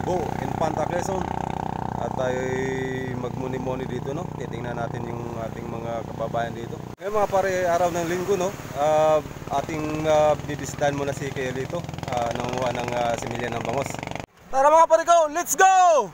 Barangay Libo, Infanta, Quezon. At tayo magmuni-muni dito, no? Titingnan natin yung ating mga kababayan dito. Ngayon mga pare, araw ng linggo, no? Ah, ating uh, bibisitahin muna si Kuya dito. Uh, nangunguha ng uh, similya ng bangos. Tara mga pare ko, let's go!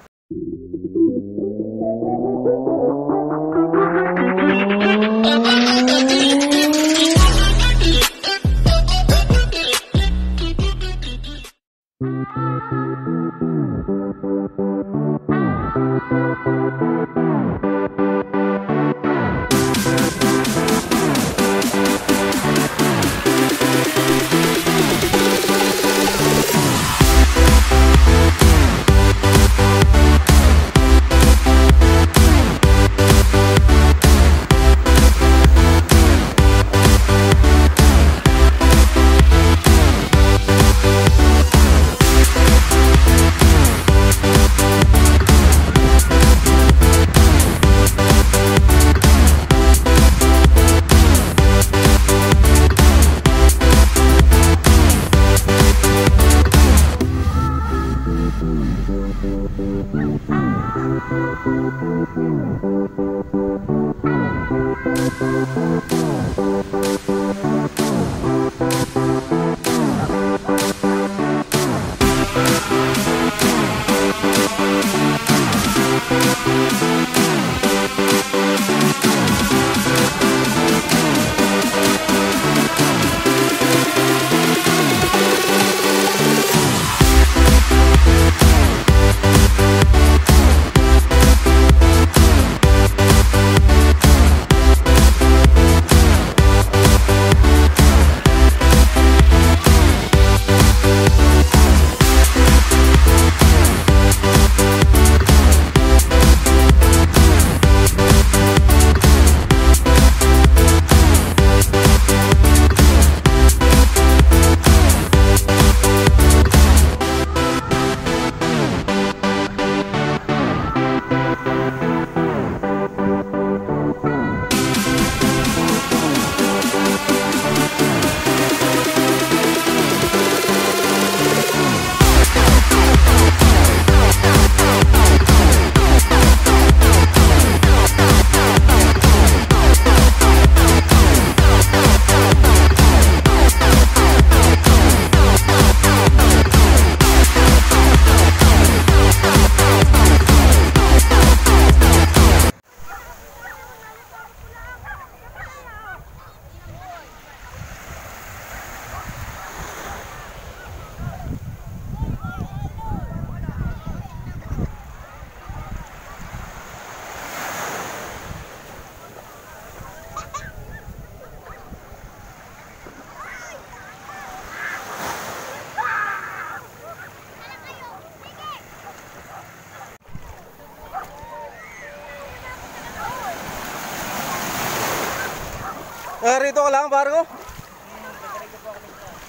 Ah, rito ka lang, pare ko?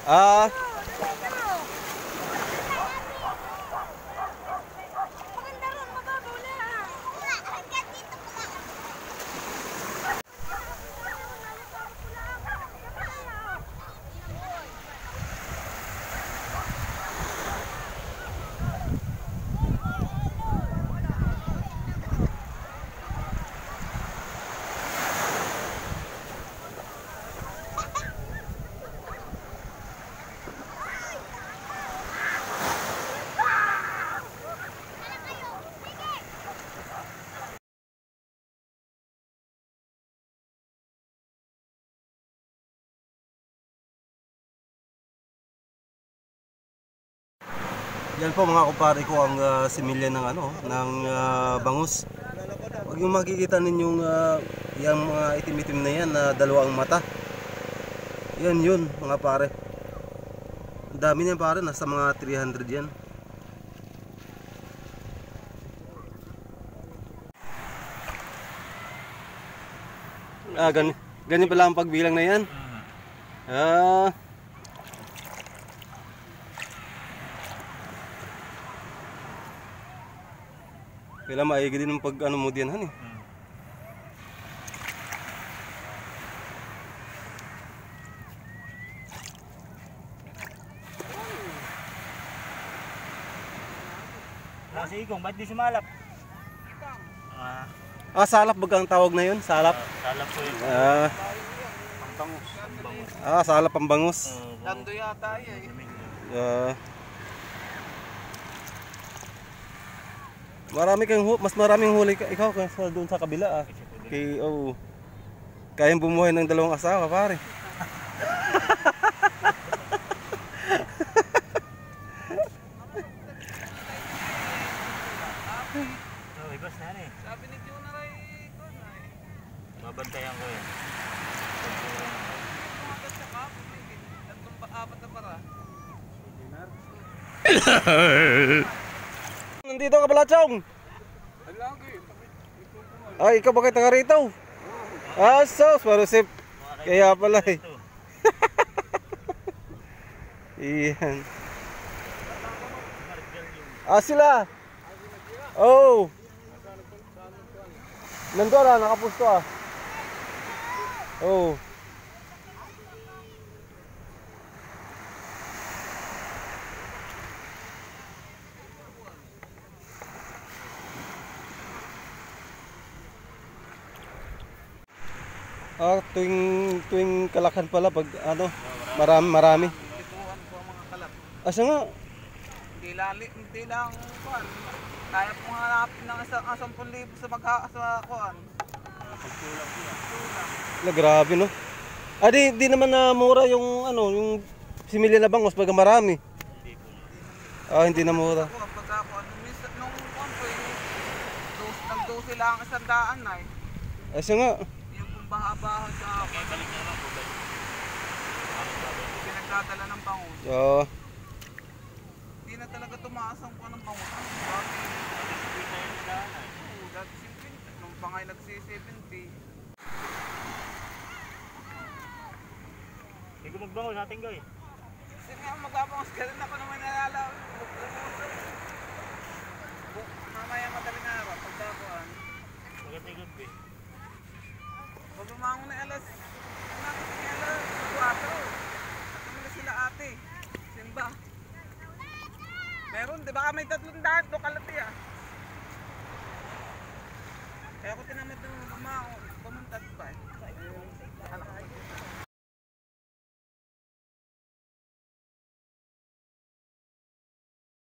Ah, Maganda yan po mga kumpare ko ang ah, similya ng ano, ng ah, bangus. Huwag yung makikita ninyong uh, yung mga itim-itim na yan na dalawang mata. Yan yun mga pare. Ang dami niyan pare, nasa mga 300 yan. Ah, gan ganyan pala ang pagbilang na yan. Ah, Kailangan maigi din ang pag ano mo diyan han eh. si Igong, ba't di sumalap? Ah, Ah, salap baga ang tawag na yun? Salap? salap po yun. Ah, Ang bangus. Ang bangus. ah salap ang bangus. Tando yata eh. Ah. Marami kang hu- mas maraming huli ka ikaw kaysa doon sa kabila ah. Kay oh. Kayang bumuhay ng dalawang asawa, pare. Yan. Sabi ni Juna Ray. Mabantayan ko sa kapo, may tatlong apat na para. Nandito ka pala, Chong. Lagi. Ay, ikaw bakit taga rito? Ah, sos, marusip. Kaya pala eh. Iyan. Ah, sila. Oh. Nandun ah, nakapusto ah. Oh. Ah, tuwing tuwing kalakhan pala pag ano, marami marami. Lituhan ko ang mga kalat. Asa nga? Hindi lali, hindi lang kuan. Kaya pong hanapin ng isang asang libo sa magha sa kuan. La, grabe no. Ah, di, di naman na mura yung ano, yung similya na bangos pag marami. Ah, hindi na mura. Ako pag ako ano nung kuan ko yung dos nag dose lang isang daan na eh. Asa nga? Baha-baha sa Okay, balik na lang po. balik. pinagdadala ng bangus. Ah, Hindi na talaga tumaas ang kuan ng bangus. Ang. Oo, dati 70. Nung pangay nagsi-70. Hindi ko magbango sa ating guy. Kasi nga magbabangus ka rin ako naman nalala. Mamaya madaling araw, pagdakuan. Maganda yung gabi. Bumangon na alas. Nakakasing alas. Kuwato. Natumula na sila ate. Simba. Meron, di ba kami tatlong daan? Do kalati ah. Kaya ko tinamad ng bumangon. Oh. Bumunta di ba? Ayun. Nakalakay.